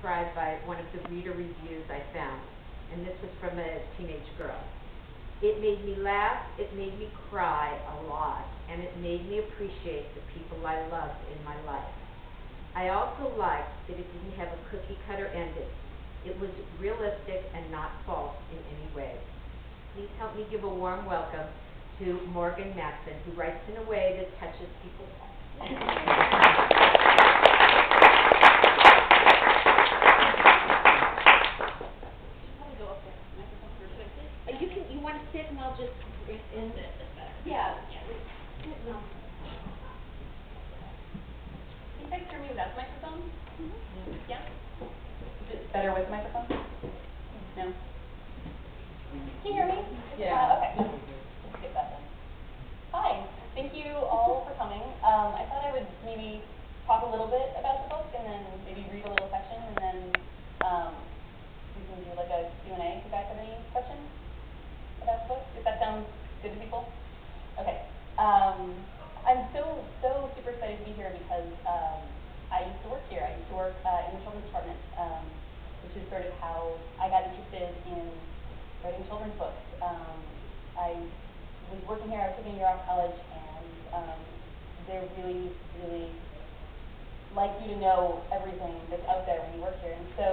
described by one of the reader reviews I found, and this was from a teenage girl. It made me laugh, it made me cry a lot, and it made me appreciate the people I loved in my life. I also liked that it didn't have a cookie cutter ending. It was realistic and not false in any way. Please help me give a warm welcome to Morgan Matson, who writes in a way that touches people's hearts. Probably go up there, microphone for a second. Uh, You wanna sit and I'll just, in, Yeah. Sit now. Can you guys hear me without the microphone? Mm-hmm. Yeah? Is it better with the microphone? No? Can you hear me? Yeah. Uh, okay. Let's skip that then. Hi, thank you all for coming. Um, I thought I would maybe talk a little bit about the book and then maybe read a little section and then, um, we can do like a Q and A. If you guys have any questions about the book, if that sounds good people? Okay. Um, I'm so, so super excited to be here because, um, I used to work here. I used to work, uh, in the children's department, um, which is sort of how I got interested in writing children's books. Um, I was working here, I was taking a year off college, and, um, they're really, really like you to know everything that's out there when you work here. And so